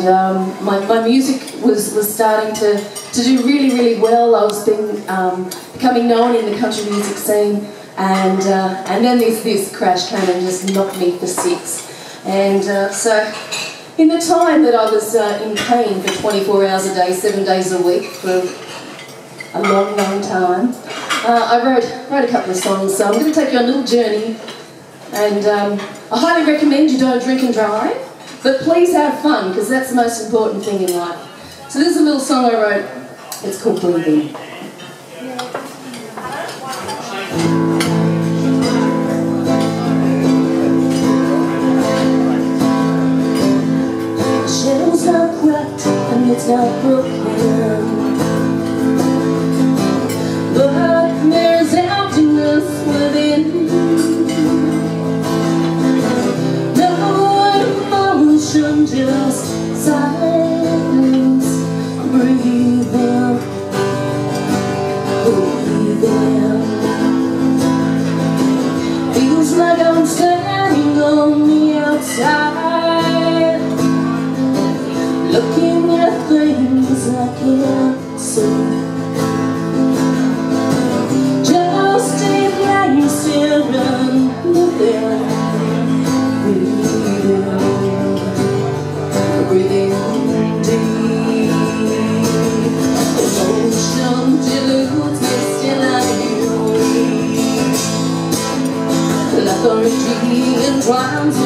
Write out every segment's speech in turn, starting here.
and um, my, my music was, was starting to, to do really, really well. I was being, um, becoming known in the country music scene, and, uh, and then this, this crash came and just knocked me for six. And uh, so, in the time that I was uh, in pain for 24 hours a day, seven days a week, for a long, long time, uh, I wrote, wrote a couple of songs. So I'm going to take you on a little journey, and um, I highly recommend you don't drink and drive. But please have fun, because that's the most important thing in life. So this is a little song I wrote. It's called Breathe In. Shell's not cracked and it's not broken. I'm standing on the outside, looking at things I can't see. Lethargy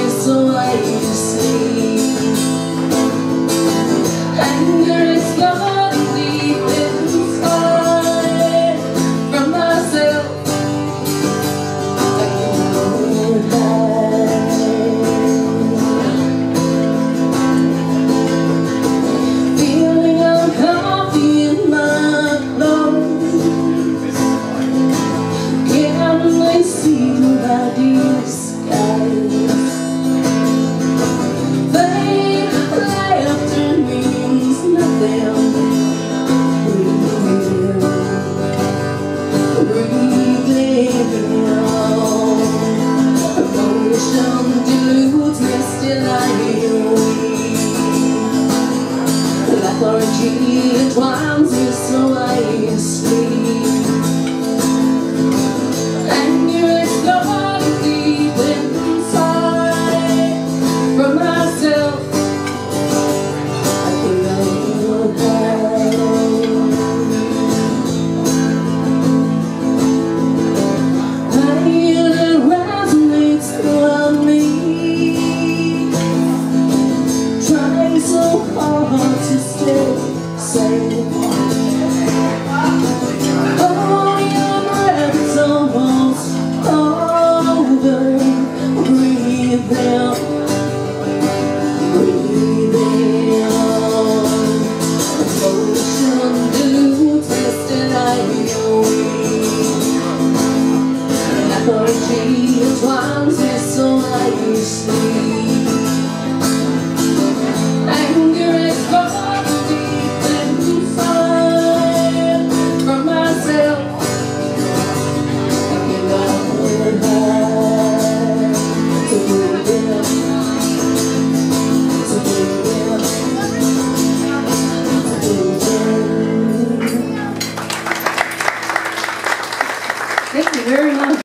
drowns sane.